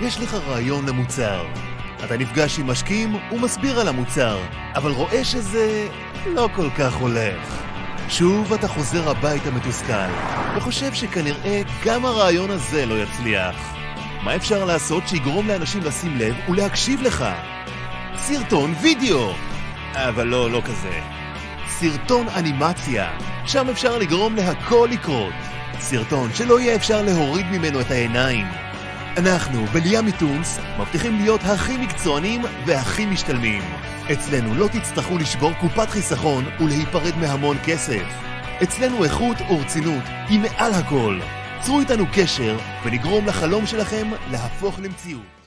יש לך רעיון למוצר. אתה נפגש עם משקיעים ומסביר על המוצר, אבל רואה שזה לא כל כך הולך. שוב אתה חוזר הביתה מתוסכל, וחושב שכנראה גם הרעיון הזה לא יצליח. מה אפשר לעשות שיגרום לאנשים לשים לב ולהקשיב לך? סרטון וידאו! אבל לא, לא כזה. סרטון אנימציה, שם אפשר לגרום להכל לקרות. סרטון שלא יהיה אפשר להוריד ממנו את העיניים. אנחנו, בליה מיטונס, מבטיחים להיות הכי מקצוענים והכי משתלמים. אצלנו לא תצטרכו לשבור קופת חיסכון ולהיפרד מהמון כסף. אצלנו איכות ורצינות היא מעל הכל. צרו איתנו קשר ונגרום לחלום שלכם להפוך למציאות.